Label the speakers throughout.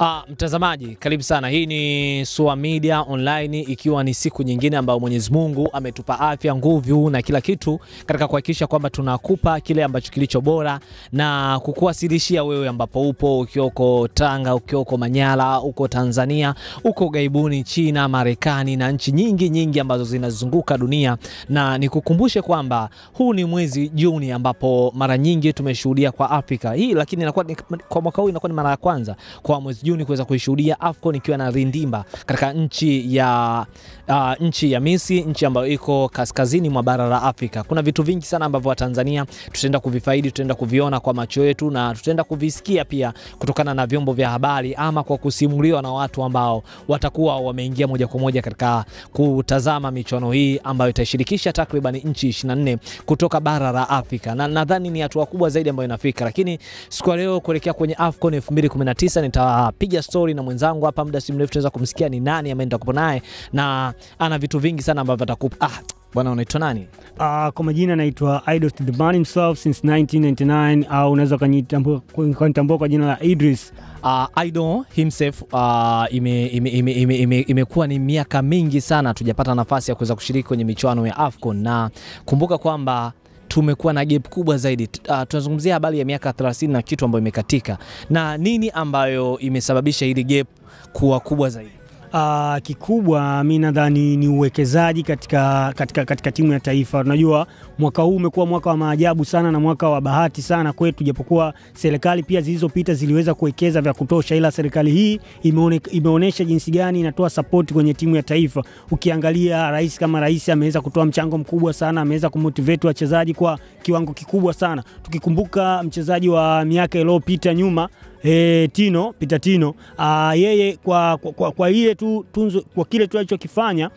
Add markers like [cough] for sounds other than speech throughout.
Speaker 1: Ah, mtazamaji karibu sana. Hii ni Sua Media Online, ikiwa ni siku nyingine ambayo Mwenyezi Mungu ametupa afya, nguvu na kila kitu katika kuhakikisha kwamba tunakupa kile ambacho kilicho bora na kukuwasilishia wewe ambapo upo, ukioko Tanga, ukioko uko Manyara, uko Tanzania, uko gaibuni, China, Marekani na nchi nyingi nyingi ambazo zinazunguka dunia, na nikukumbushe kwamba huu ni mwezi Juni ambapo mara nyingi tumeshuhudia kwa Afrika hii, lakini inakuwa kwa mwaka huu inakuwa ni mara ya kwanza kwa mwezi Juni kuweza kuishuhudia AFCON ikiwa na rindimba katika nchi ya uh, nchi ya Misri, nchi ambayo iko kaskazini mwa bara la Afrika. Kuna vitu vingi sana ambavyo Watanzania tutaenda kuvifaidi, tutaenda kuviona kwa macho yetu na tutaenda kuvisikia pia kutokana na vyombo vya habari ama kwa kusimuliwa na watu ambao watakuwa wameingia moja kwa moja katika kutazama michuano hii ambayo itashirikisha takriban nchi 24 kutoka bara la Afrika, na nadhani ni hatua kubwa zaidi ambayo inafika. Lakini siku ya leo kuelekea kwenye AFCON 2019 nitapiga story na mwenzangu hapa, muda si mrefu tunaweza kumsikia ni nani ambaye kupo naye, na ana vitu vingi sana ambavyo atakupa. Ah, bwana unaitwa nani?
Speaker 2: Uh, kwa majina naitwa Idos the man himself since 1999 au uh, unaweza ukanitambua kwa jina la Idris.
Speaker 1: Uh, Ido himself uh, ime, ime, ime, ime, ime, imekuwa ni miaka mingi sana tujapata nafasi ya kuweza kushiriki kwenye michuano ya AFCON na kumbuka kwamba tumekuwa na gap kubwa zaidi. Uh, tunazungumzia habari ya miaka 30 na kitu ambayo imekatika, na nini ambayo imesababisha hili gap kuwa kubwa zaidi?
Speaker 2: Uh, kikubwa mi nadhani ni uwekezaji katika, katika, katika timu ya taifa. Unajua mwaka huu umekuwa mwaka wa maajabu sana na mwaka wa bahati sana kwetu, japokuwa serikali pia zilizopita ziliweza kuwekeza vya kutosha, ila serikali hii imeone, imeonyesha jinsi gani inatoa sapoti kwenye timu ya taifa. Ukiangalia rais kama rais ameweza kutoa mchango mkubwa sana, ameweza kumotivate wachezaji kwa kiwango kikubwa sana, tukikumbuka mchezaji wa miaka iliyopita nyuma E, Tino Peter Tino a, yeye kwa, kwa, kwa, kwa ile tu tunzo, kwa kile tu alichokifanya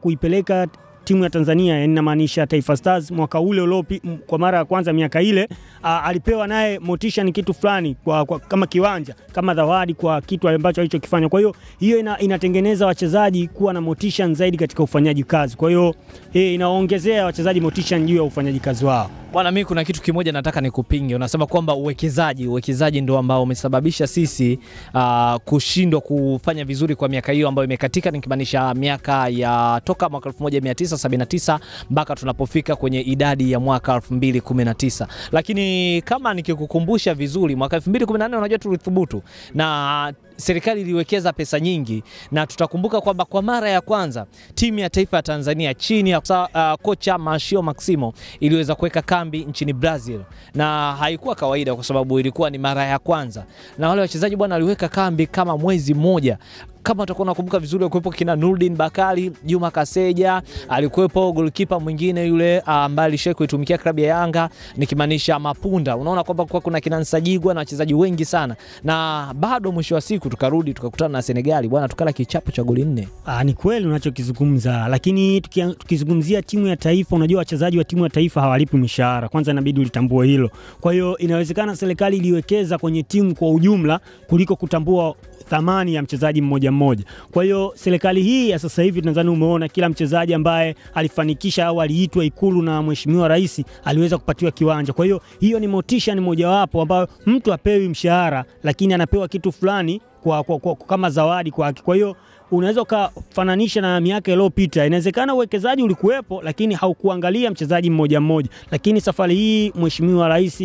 Speaker 2: kuipeleka timu ya Tanzania yani namaanisha Taifa Stars mwaka ule uliopi, kwa mara ya kwanza miaka ile a, alipewa naye motisha ni kitu fulani kwa, kwa, kama kiwanja kama zawadi kwa kitu ambacho alichokifanya. Kwa hiyo hiyo ina, inatengeneza wachezaji kuwa na motisha zaidi katika ufanyaji kazi. Kwa hiyo eh, inaongezea wachezaji motisha juu ya ufanyaji kazi wao.
Speaker 1: Bwana, mimi kuna kitu kimoja nataka nikupinge. Unasema kwamba uwekezaji uwekezaji ndio ambao umesababisha sisi uh, kushindwa kufanya vizuri kwa miaka hiyo ambayo imekatika, nikimaanisha miaka ya toka mwaka 1979 mpaka tunapofika kwenye idadi ya mwaka 2019. Lakini kama nikikukumbusha vizuri, mwaka 2014 unajua tulithubutu na serikali iliwekeza pesa nyingi, na tutakumbuka kwamba kwa mara ya kwanza timu ya taifa ya Tanzania chini ya uh, kocha Mashio Maximo iliweza kuweka kambi nchini Brazil, na haikuwa kawaida kwa sababu ilikuwa ni mara ya kwanza, na wale wachezaji bwana waliweka kambi kama mwezi mmoja kama utakuwa unakumbuka vizuri, alikuwepo kina Nurdin Bakari, Juma Kaseja, alikuwepo goalkeeper mwingine yule ambaye alishawahi kuitumikia klabu ya Yanga, nikimaanisha Mapunda. Unaona kwamba kwa kuna kina Nsajigwa na wachezaji wengi sana, na bado mwisho wa siku tukarudi tukakutana na Senegali bwana, tukala kichapo cha goli nne.
Speaker 2: Ah, ni kweli unachokizungumza, lakini tukizungumzia timu ya taifa, unajua wachezaji wa timu ya taifa hawalipi mishahara. Kwanza inabidi ulitambue hilo. Kwa hiyo inawezekana serikali iliwekeza kwenye timu kwa ujumla kuliko kutambua thamani ya mchezaji mmoja mmoja. mmoja. Kwa hiyo serikali hii ya sasa hivi nadhani umeona kila mchezaji ambaye alifanikisha au aliitwa Ikulu na Mheshimiwa Rais aliweza kupatiwa kiwanja. Kwa hiyo hiyo ni motisha, ni mojawapo ambayo mtu apewi mshahara, lakini anapewa kitu fulani kwa, kwa, kwa, kama zawadi kwake. Kwa hiyo unaweza ukafananisha na miaka iliyopita. Inawezekana uwekezaji ulikuwepo, lakini haukuangalia mchezaji mmoja mmoja. Lakini safari hii Mheshimiwa Rais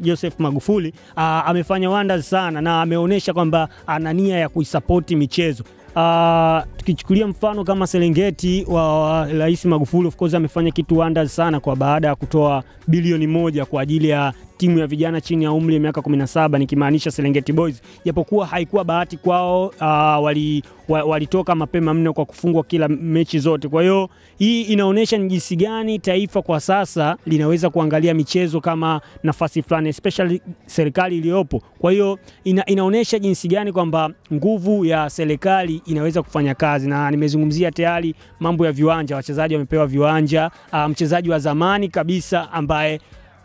Speaker 2: Joseph Magufuli aa, amefanya wonders sana na ameonyesha kwamba ana nia ya kuisapoti michezo. Uh, tukichukulia mfano kama Serengeti wa wa Rais Magufuli of course amefanya kitu wonders sana kwa baada ya kutoa bilioni moja kwa ajili ya timu ya vijana chini ya umri ya miaka 17 nikimaanisha Serengeti Boys, japokuwa haikuwa bahati kwao. Uh, wali wa- walitoka mapema mno kwa kufungwa kila mechi zote. Kwa hiyo hii inaonyesha ni jinsi gani taifa kwa sasa linaweza kuangalia michezo kama nafasi fulani, especially serikali iliyopo. Kwa hiyo ina, inaonyesha jinsi gani kwamba nguvu ya serikali inaweza kufanya kazi, na nimezungumzia tayari mambo ya viwanja, wachezaji wamepewa viwanja. Uh, mchezaji wa zamani kabisa ambaye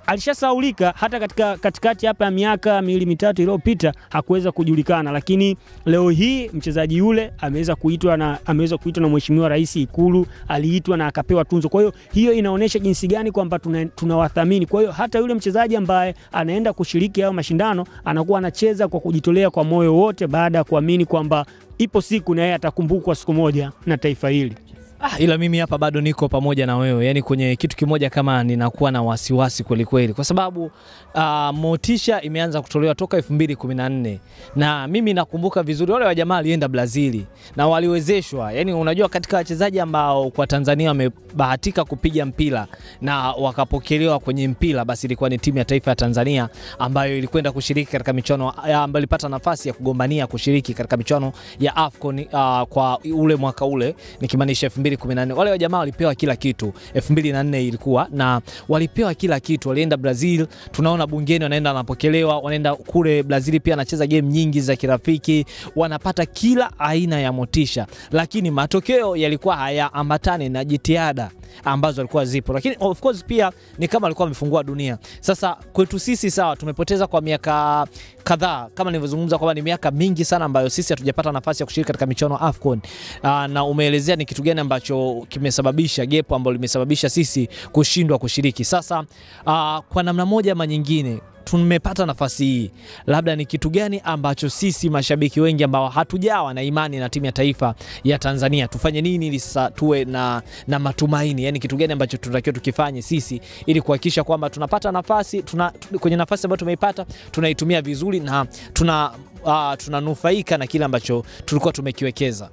Speaker 2: alishasaulika hata katika katikati hapa ya miaka miwili mitatu iliyopita hakuweza kujulikana, lakini leo hii mchezaji yule ameweza kuitwa na ameweza kuitwa na Mheshimiwa Rais Ikulu, aliitwa na akapewa tunzo. Kwa hiyo hiyo inaonyesha jinsi gani kwamba tunawathamini. Tuna kwa hiyo hata yule mchezaji ambaye anaenda kushiriki hayo mashindano anakuwa anacheza kwa kujitolea kwa moyo wote, baada ya kuamini kwamba ipo siku na yeye atakumbukwa siku moja na taifa hili.
Speaker 1: Ah, ila mimi hapa bado niko pamoja na wewe, yaani kwenye kitu kimoja kama ninakuwa na wasiwasi kweli kweli, kwa sababu uh, motisha imeanza kutolewa toka 2014 na mimi nakumbuka vizuri wale wa jamaa alienda Brazili na waliwezeshwa. Yaani unajua, katika wachezaji ambao kwa Tanzania wamebahatika kupiga mpira na wakapokelewa kwenye mpira, basi ilikuwa ni timu ya taifa ya Tanzania ambayo ilikwenda kushiriki katika michuano ambayo ilipata nafasi ya kugombania kushiriki katika michuano ya AFCON uh, kwa ule mwaka ule nikimaanisha 2014 wale wajamaa walipewa kila kitu. 2004 ilikuwa na walipewa kila kitu, walienda Brazil, tunaona bungeni wanaenda wanapokelewa, wanaenda kule Brazil pia anacheza game nyingi za kirafiki, wanapata kila aina ya motisha, lakini matokeo yalikuwa hayaambatani na jitihada ambazo alikuwa zipo, lakini of course pia ni kama alikuwa amefungua dunia. Sasa kwetu sisi sawa, tumepoteza kwa miaka kadhaa, kama nilivyozungumza kwamba ni miaka mingi sana ambayo sisi hatujapata nafasi ya kushiriki katika michuano AFCON. Aa, na umeelezea ni kitu gani ambacho kimesababisha gepo ambalo limesababisha sisi kushindwa kushiriki. Sasa aa, kwa namna moja ama nyingine tumepata nafasi hii, labda ni kitu gani ambacho sisi mashabiki wengi ambao hatujawa na imani na timu ya taifa ya Tanzania tufanye nini ili sasa tuwe na, na matumaini? Yani kitu gani ambacho tunatakiwa tukifanye sisi ili kuhakikisha kwamba tunapata nafasi tuna, kwenye nafasi ambayo tumeipata tunaitumia vizuri na tuna uh, tunanufaika na kile ambacho tulikuwa tumekiwekeza.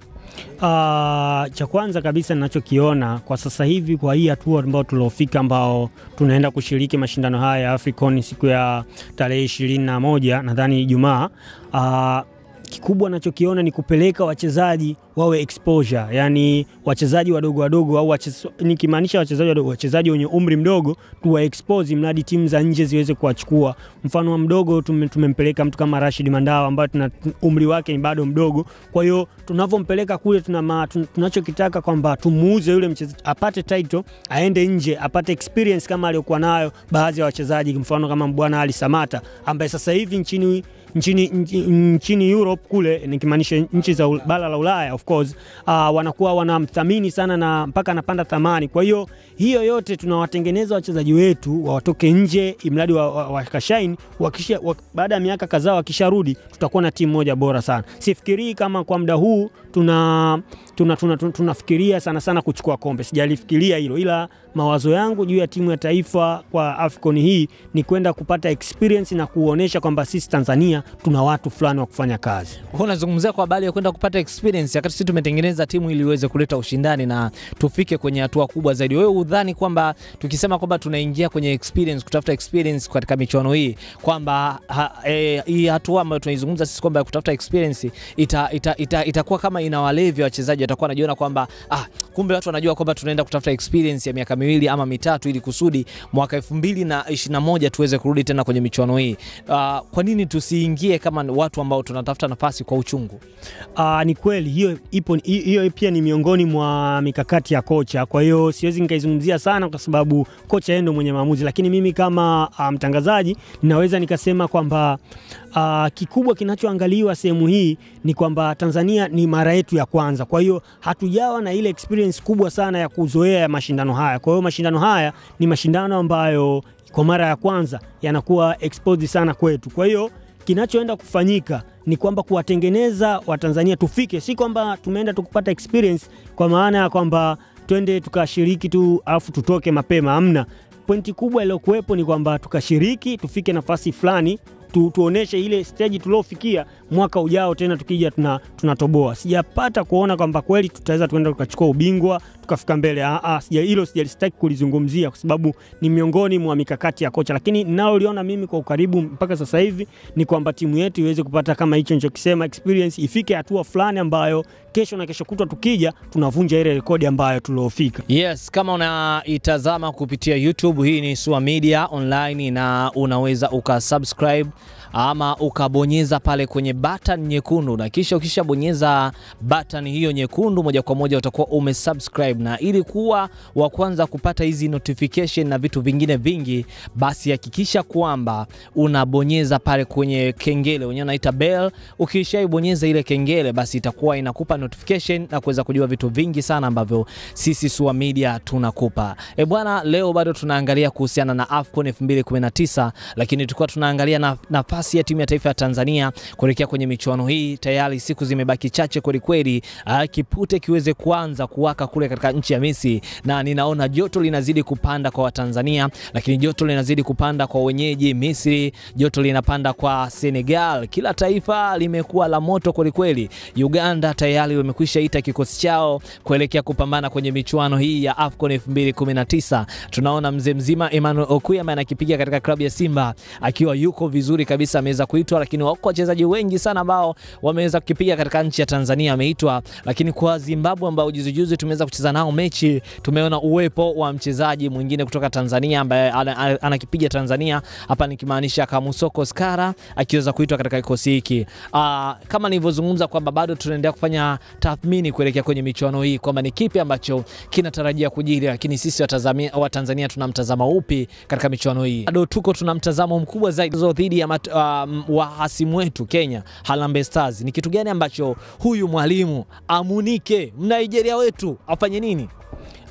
Speaker 2: Uh, cha kwanza kabisa ninachokiona kwa sasa hivi kwa hii hatua ambao tuliofika, ambao tunaenda kushiriki mashindano haya ya Africon siku ya tarehe ishirini na moja nadhani Ijumaa. Uh, kikubwa anachokiona ni kupeleka wachezaji wawe exposure, yani wachezaji wadogo wadogo au nikimaanisha wachezaji wadogo, wachezaji wenye umri mdogo tuwa expose, mradi timu za nje ziweze kuwachukua. Mfano wa mdogo tumempeleka mtu kama Rashid Mandawa ambaye tuna umri wake ni bado mdogo. Kwa hiyo tunavyompeleka kule, tuna tunachokitaka kwamba tumuuze yule mchezaji apate title, aende nje apate experience kama aliyokuwa nayo baadhi ya wachezaji, mfano kama Bwana Ali Samata ambaye sasa hivi nchini nchini, nchini Europe kule nikimaanisha nchi za bara la Ulaya of course, uh, wanakuwa wanamthamini sana na mpaka anapanda thamani. Kwa hiyo hiyo yote tunawatengeneza wachezaji wetu wawatoke nje, imradi wakashaini wa, wa, wa, baada ya miaka kadhaa wakisharudi, tutakuwa na timu moja bora sana. Sifikirii kama kwa muda huu tuna tunafikiria tuna, tuna, tuna sana sana kuchukua kombe, sijalifikiria hilo, ila mawazo yangu juu ya timu ya taifa kwa AFCON hii ni kwenda kupata experience na kuonesha kwamba sisi Tanzania tuna watu fulani wa kufanya kazi.
Speaker 1: Unazungumzia kwa habari ya kwenda kupata experience, wakati sisi tumetengeneza timu ili iweze kuleta ushindani na tufike kwenye hatua kubwa zaidi. Wewe udhani kwamba tukisema kwamba tunaingia kwenye experience, kutafuta experience katika michuano hii kwamba e, hii hatua ambayo tunaizungumza sisi kwamba kutafuta experience itakuwa ita, ita, ita kama inawalevya wachezaji, watakuwa wanajiona kwamba ah, kumbe watu wanajua kwamba tunaenda kutafuta experience ya miaka miwili ama mitatu ili kusudi mwaka 2021 tuweze kurudi tena kwenye michuano hii. Uh, kwa nini tusiingie kama watu ambao tunatafuta nafasi kwa uchungu?
Speaker 2: Uh, ni kweli hiyo ipo, hiyo pia ni miongoni mwa mikakati ya kocha. Kwa hiyo siwezi nikaizungumzia sana kwa sababu kocha yeye mwenye maamuzi, lakini mimi kama mtangazaji um, ninaweza nikasema kwamba uh, kikubwa kinachoangaliwa sehemu hii ni kwamba Tanzania ni mara yetu ya kwanza, kwa hiyo hatujawa na ile experience kubwa sana ya kuzoea mashindano haya. Kwa hiyo mashindano haya ni mashindano ambayo kwa mara ya kwanza yanakuwa exposed sana kwetu. Kwa hiyo kinachoenda kufanyika ni kwamba kuwatengeneza Watanzania tufike, si kwamba tumeenda tukupata experience kwa maana ya kwamba twende tukashiriki tu alafu tutoke mapema. Amna, pointi kubwa iliyokuwepo ni kwamba tukashiriki, tufike nafasi fulani tu, tuoneshe ile stage tuliofikia mwaka ujao tena tukija tunatoboa. tuna. Sijapata kuona kwamba kweli tutaweza tuenda tukachukua ubingwa tukafika mbele. Ah, sija hilo sijalistaki kulizungumzia kwa sababu ni miongoni mwa mikakati ya kocha, lakini ninaloliona mimi kwa ukaribu mpaka sasa hivi ni kwamba timu yetu iweze kupata kama hicho nichokisema, experience ifike hatua fulani ambayo kesho na kesho kutwa tukija tunavunja ile rekodi ambayo tuliofika.
Speaker 1: Yes, kama unaitazama kupitia YouTube, hii ni Sua Media Online na unaweza ukasubscribe ama ukabonyeza pale kwenye button nyekundu, na kisha ukishabonyeza button hiyo nyekundu, moja kwa moja utakuwa umesubscribe, na ili kuwa wa kwanza kupata hizi notification na vitu vingine vingi, basi hakikisha kwamba unabonyeza pale kwenye kengele wenyewe naita bell. Ukishaibonyeza ile kengele, basi itakuwa inakupa notification na kuweza kujua vitu vingi sana ambavyo sisi SUA Media tunakupa. E bwana, leo bado tunaangalia kuhusiana na AFCON 2019 lakini tulikuwa tunaangalia na nafasi ya timu ya taifa ya Tanzania kuelekea kwenye michuano hii. Tayari siku zimebaki chache kweli kweli, ah, kipute kiweze kuanza kuwaka kule katika nchi ya Misri, na ninaona joto linazidi kupanda kwa Watanzania, lakini joto linazidi kupanda kwa wenyeji Misri, joto linapanda kwa Senegal. Kila taifa limekuwa la moto kweli kweli. Uganda tayari wamekwisha ita kikosi chao kuelekea kupambana kwenye michuano hii ya AFCON 2019. Tunaona mzee mzima Emmanuel Okuya ambaye anakipiga katika klabu ya Simba akiwa yuko vizuri kabisa, ameweza kuitwa, lakini wako wachezaji wengi sana ambao wameweza kukipiga katika nchi ya Tanzania ameitwa, lakini kwa Zimbabwe ambao juzi juzi tumeweza kucheza nao mechi, tumeona uwepo wa mchezaji mwingine kutoka Tanzania ambaye ana- ana- anakipiga Tanzania hapa, nikimaanisha Kamusoko Skara akiweza kuitwa katika kikosi hiki. Ah, kama nilivyozungumza kwamba bado tunaendelea kufanya tathmini kuelekea kwenye michuano hii kwamba ni kipi ambacho kinatarajia kujiri, lakini sisi wa Tanzania tuna mtazamo upi katika michuano hii? Bado tuko tuna mtazamo mkubwa zaidi dhidi ya mat- um, wahasimu wetu Kenya, Harambee Stars. Ni kitu gani ambacho huyu mwalimu amunike Mnigeria wetu afanye nini?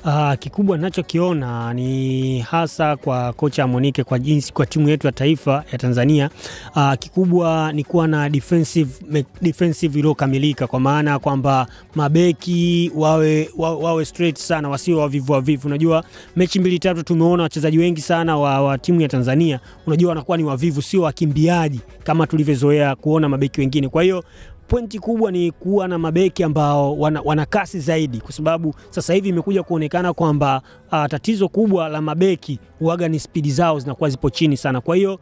Speaker 2: Uh, kikubwa ninachokiona ni hasa kwa kocha Monike kwa jinsi kwa timu yetu ya taifa ya Tanzania uh, kikubwa ni kuwa na defensive, defensive iliyokamilika kwa maana kwamba mabeki wawe, wa, wawe straight sana wasio wavivu wavivu. Unajua mechi mbili tatu tumeona wachezaji wengi sana wa, wa timu ya Tanzania unajua wanakuwa ni wavivu, sio wakimbiaji kama tulivyozoea kuona mabeki wengine. Kwa hiyo pointi kubwa ni kuwa na mabeki ambao wana, wana kasi zaidi, kwa sababu sasa hivi imekuja kuonekana kwamba uh, tatizo kubwa la mabeki huaga ni spidi zao zinakuwa zipo chini sana. Kwa hiyo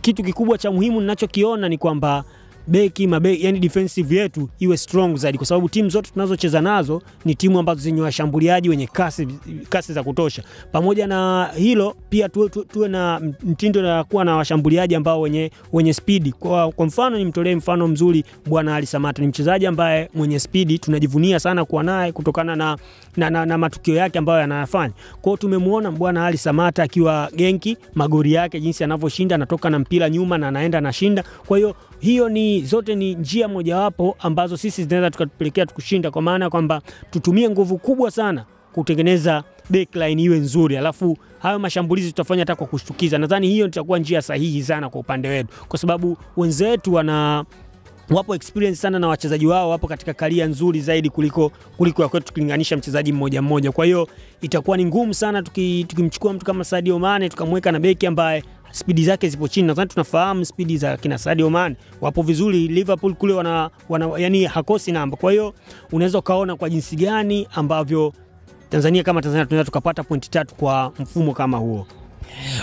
Speaker 2: kitu kikubwa cha muhimu ninachokiona ni kwamba beki mabeki, yani defensive yetu iwe strong zaidi, kwa sababu timu zote tunazocheza nazo ni timu ambazo zenye washambuliaji wenye kasi, kasi za kutosha. Pamoja na hilo pia tuwe, tuwe, tuwe na mtindo na kuwa na washambuliaji ambao wenye, wenye spidi. Kwa, kwa mfano nimtolee mfano mzuri bwana Ali Samata, ni mchezaji ambaye mwenye spidi, tunajivunia sana kuwa naye kutokana na, na, na, na matukio yake ambayo yanayafanya. Kwao tumemwona bwana Ali Samata akiwa genki, magori yake jinsi anavyoshinda, anatoka na mpira nyuma na anaenda anashinda. Kwa hiyo hiyo ni zote ni njia mojawapo ambazo sisi zinaweza tukatupelekea tukushinda, kwa maana kwamba tutumie nguvu kubwa sana kutengeneza backline iwe nzuri, alafu hayo mashambulizi tutafanya hata kwa kushtukiza. Nadhani hiyo itakuwa njia sahihi sana kwa upande wetu, kwa sababu wenzetu wana wapo experience sana na wachezaji wao wapo katika kalia nzuri zaidi kuliko kuliko ya kwetu tukilinganisha mchezaji mmoja mmoja. Kwa hiyo itakuwa ni ngumu sana tukimchukua tuki- mtu kama Sadio Mane tukamweka na beki ambaye spidi zake zipo chini. Nadhani tunafahamu spidi za kina Sadio Mane wapo vizuri. Liverpool kule wana, wana yani hakosi namba. Kwa hiyo unaweza ukaona kwa jinsi gani ambavyo Tanzania kama Tanzania tunaweza tukapata pointi tatu kwa mfumo kama huo.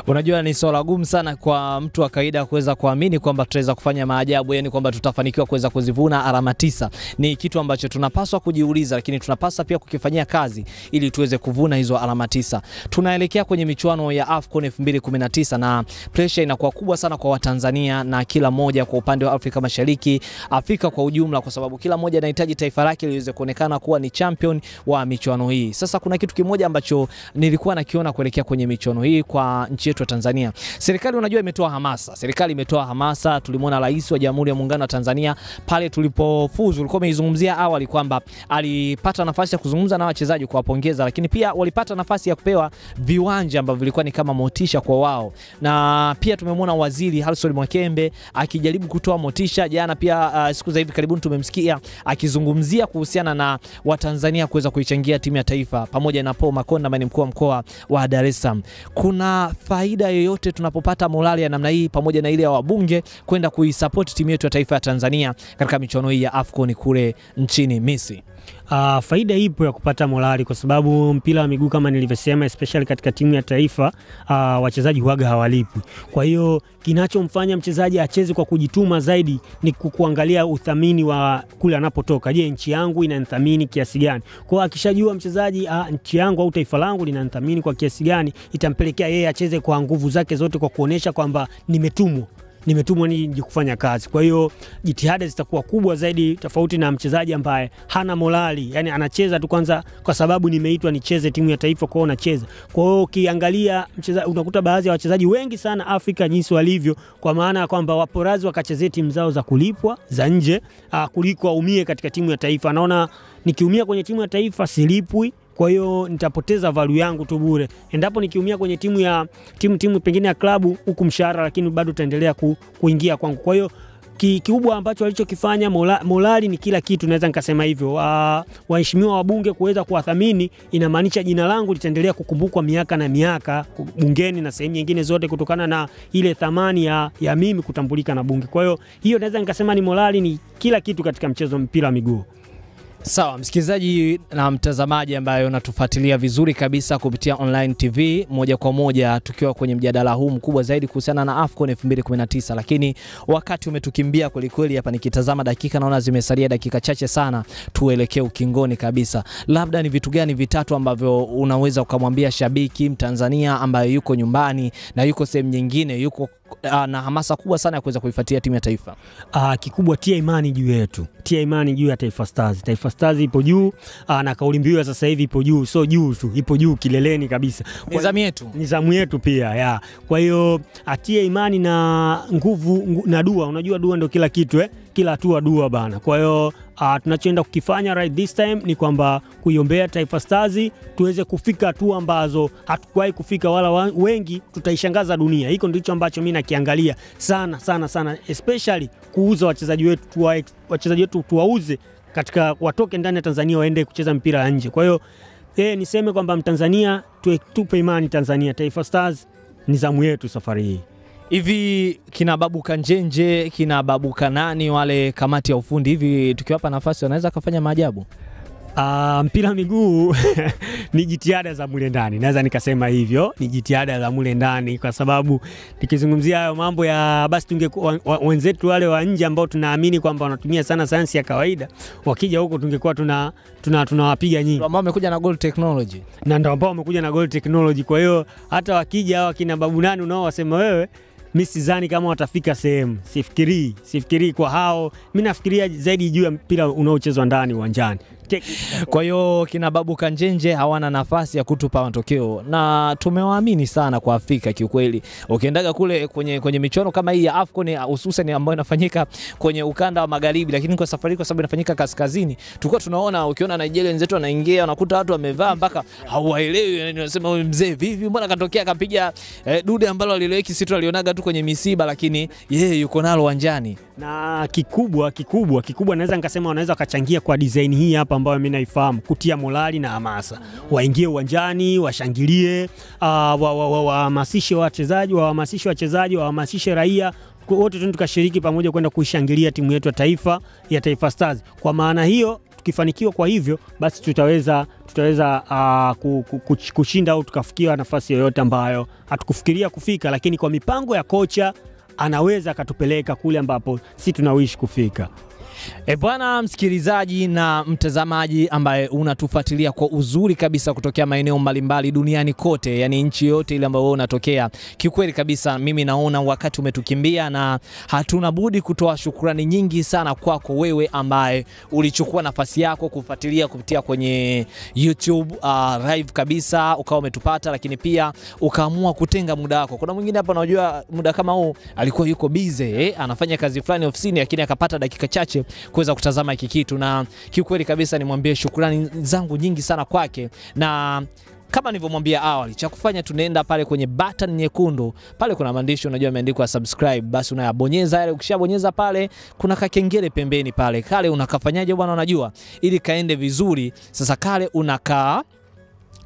Speaker 1: Unajua, ni swala gumu sana kwa mtu wa kawaida kuweza kuamini kwamba tutaweza kufanya maajabu, yani kwamba tutafanikiwa kuweza kuzivuna alama tisa. Ni kitu ambacho tunapaswa kujiuliza, lakini tunapaswa pia kukifanyia kazi ili tuweze kuvuna hizo alama tisa. Tunaelekea kwenye michuano ya AFCON 2019 na pressure inakuwa kubwa sana kwa Watanzania na kila mmoja kwa upande wa Afrika Mashariki, Afrika kwa ujumla, kwa sababu kila mmoja anahitaji taifa lake liweze kuonekana kuwa ni champion wa michuano hii. Sasa kuna kitu kimoja ambacho nilikuwa nakiona kuelekea kwenye michuano hii kwa nchi yetu ya Tanzania. Serikali unajua imetoa hamasa. Serikali imetoa hamasa. Tulimwona Rais wa Jamhuri ya Muungano wa Tanzania pale tulipofuzu, ulikuwa umeizungumzia awali kwamba alipata nafasi ya kuzungumza na wachezaji kuwapongeza, lakini pia walipata nafasi ya kupewa viwanja ambavyo vilikuwa ni kama motisha kwa wao, na pia tumemwona Waziri Harrison Mwakembe akijaribu kutoa motisha. Jana pia uh, siku za hivi karibuni tumemsikia akizungumzia kuhusiana na Watanzania kuweza kuichangia timu ya taifa pamoja na Paul Makonda ambaye ni mkuu wa mkoa wa Dar es Salaam. Kuna faida yoyote tunapopata morali ya namna hii pamoja na ile ya wabunge kwenda kuisupport timu yetu ya taifa ya Tanzania katika michuano hii ya AFCON kule nchini Misri?
Speaker 2: Uh, faida ipo ya kupata morali kwa sababu mpira wa miguu kama nilivyosema, especially katika timu ya taifa uh, wachezaji huaga hawalipwi. Kwa hiyo kinachomfanya mchezaji acheze kwa kujituma zaidi ni ku- kuangalia uthamini wa kule anapotoka. Je, nchi yangu inanithamini kiasi gani? Kwa hiyo akishajua mchezaji uh, nchi yangu au taifa langu linanithamini kwa kiasi gani, itampelekea yeye acheze kwa nguvu zake zote kwa kuonesha kwamba nimetumwa nimetumwa nije kufanya kazi. Kwa hiyo jitihada zitakuwa kubwa zaidi, tofauti na mchezaji ambaye hana morali, yani anacheza tu kwanza kwa sababu nimeitwa nicheze timu ya taifa, kwao nacheza. Kwa hiyo ukiangalia mcheza, unakuta baadhi ya wachezaji wengi sana Afrika jinsi walivyo, kwa maana ya kwamba wapo radhi wakachezea timu zao za kulipwa za nje ah, kuliko waumie katika timu ya taifa. Naona nikiumia kwenye timu ya taifa silipwi kwa hiyo nitapoteza value yangu tu bure. Endapo nikiumia kwenye timu ya timu timu pengine ya klabu huku mshahara, lakini bado utaendelea ku, kuingia kwangu. Kwa hiyo ki- kikubwa ambacho walichokifanya mola, morali ni kila kitu, naweza nikasema hivyo. Wa- Waheshimiwa wabunge kuweza kuwathamini inamaanisha jina langu litaendelea kukumbukwa miaka na miaka bungeni na sehemu nyingine zote, kutokana na ile thamani ya, ya mimi kutambulika na bunge. Kwa hiyo hiyo naweza nikasema ni morali, ni kila kitu katika mchezo wa mpira wa miguu.
Speaker 1: Sawa, msikilizaji na mtazamaji ambaye unatufuatilia vizuri kabisa kupitia online TV moja kwa moja, tukiwa kwenye mjadala huu mkubwa zaidi kuhusiana na AFCON 2019, lakini wakati umetukimbia kwelikweli. Hapa nikitazama dakika naona zimesalia dakika chache sana, tuelekee ukingoni kabisa. Labda ni vitu gani vitatu ambavyo unaweza ukamwambia shabiki Mtanzania ambaye yuko nyumbani na yuko sehemu nyingine, yuko na hamasa kubwa sana ya kuweza kuifuatia timu ya taifa?
Speaker 2: Aa, kikubwa tia imani juu yetu, tia imani juu ya Taifa Stars. Taifa Stars ipo juu uh, na kauli mbiu ya sasa hivi ipo juu, so juu tu, ipo juu kileleni kabisa.
Speaker 1: Ni zamu yetu.
Speaker 2: Ni zamu yetu pia ya. Kwa hiyo atie imani na nguvu ngu, na dua. Unajua dua ndio kila kitu eh? Kila hatua dua bana. Kwa hiyo uh, tunachoenda kukifanya right this time ni kwamba kuiombea Taifa Stars tuweze kufika hatua ambazo hatukuwahi kufika, wala wengi tutaishangaza dunia. Hiko ndicho ambacho mi nakiangalia sana sana sana, especially kuuza wachezaji wetu, tuwa, wachezaji wetu tuwauze katika watoke ndani ya Tanzania waende kucheza mpira ya nje. Kwa hiyo eh, niseme kwamba Mtanzania tupe imani Tanzania, Taifa Stars ni zamu yetu safari hii.
Speaker 1: Hivi kina Babu Kanjenje, kina Babu Kanani, wale kamati ya ufundi, hivi tukiwapa nafasi wanaweza kafanya maajabu?
Speaker 2: Uh, mpira miguu [laughs] ni jitihada za mule ndani, naweza nikasema hivyo, ni jitihada za mule ndani, kwa sababu nikizungumzia hayo mambo ya basi, tunge wenzetu wale wa nje ambao tunaamini kwamba wanatumia sana sayansi ya kawaida, wakija huko tungekuwa tuna tuna tunawapiga nyingi,
Speaker 1: Ambao wamekuja na gold technology.
Speaker 2: na ndio ambao wamekuja na gold technology. Kwa hiyo hata wakija hawa kina babu nani unao wasema wewe mi sizani kama watafika sehemu, sifikirii, sifikirii kwa hao. Mi nafikiria zaidi juu ya mpira unaochezwa ndani uwanjani.
Speaker 1: Kwa hiyo kina Babu Kanjenje hawana nafasi ya kutupa matokeo, na tumewaamini sana kwa Afrika kiukweli. Ukiendaga kule kwenye, kwenye michuano kama hii ya AFCON hususan ambayo inafanyika kwenye ukanda wa magharibi, lakini kwa safari kwa sababu inafanyika kaskazini, tulikuwa tunaona, ukiona Nigeria wenzetu wanaingia, unakuta watu wamevaa mpaka hauwaelewi, unasema huyu mzee vipi, mbona katokea akapiga eh, dude ambalo alileweki, sisi tulionaga tu kwenye misiba, lakini yeye yuko nalo uwanjani.
Speaker 2: na kikubwa kikubwa kikubwa naweza nikasema wanaweza wakachangia kwa design hii hapa ambayo mimi naifahamu, kutia morali na hamasa, waingie uwanjani washangilie, wahamasishe wa, wa, wa wachezaji wahamasishe wachezaji wahamasishe raia wote tu tukashiriki pamoja kwenda kuishangilia timu yetu ya taifa ya Taifa Stars. Kwa maana hiyo tukifanikiwa kwa hivyo basi tutaweza tutaweza uh, ku- ku- kushinda au tukafikia nafasi yoyote ambayo hatukufikiria kufika, lakini kwa mipango ya kocha anaweza akatupeleka kule ambapo si tunawishi kufika.
Speaker 1: E bwana msikilizaji na mtazamaji ambaye unatufuatilia kwa uzuri kabisa kutokea maeneo mbalimbali duniani kote, yani nchi yote ile ambayo unatokea, kiukweli kabisa mimi naona wakati umetukimbia na hatuna budi kutoa shukrani nyingi sana kwako wewe ambaye ulichukua nafasi yako kufuatilia kupitia kwenye YouTube uh, live kabisa ukawa umetupata, lakini pia ukaamua kutenga muda wako. Kuna mwingine hapa unajua muda kama huu alikuwa yuko busy eh, anafanya kazi fulani ofisini, lakini akapata dakika chache kuweza kutazama hiki kitu, na kiukweli kabisa nimwambie shukrani zangu nyingi sana kwake na kama nilivyomwambia awali, cha kufanya tunaenda pale kwenye button nyekundu pale, kuna maandishi unajua yameandikwa subscribe, basi unayabonyeza yale. Ukishabonyeza pale, kuna kakengele pembeni pale, kale unakafanyaje bwana? Unajua, ili kaende vizuri, sasa kale unakaa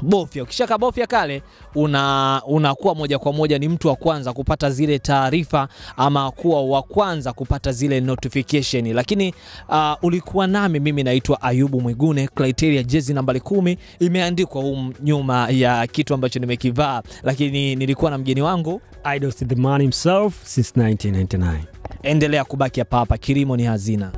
Speaker 1: bofya. Ukishaka bofya kale, una unakuwa moja kwa moja ni mtu wa kwanza kupata zile taarifa ama kuwa wa kwanza kupata zile notification. Lakini uh, ulikuwa nami mimi, naitwa Ayubu Mwigune. Criteria jezi nambari kumi imeandikwa huko nyuma ya kitu ambacho nimekivaa, lakini nilikuwa na mgeni wangu.
Speaker 2: Idol the man himself since 1999.
Speaker 1: Endelea kubaki hapa hapa, kilimo ni hazina.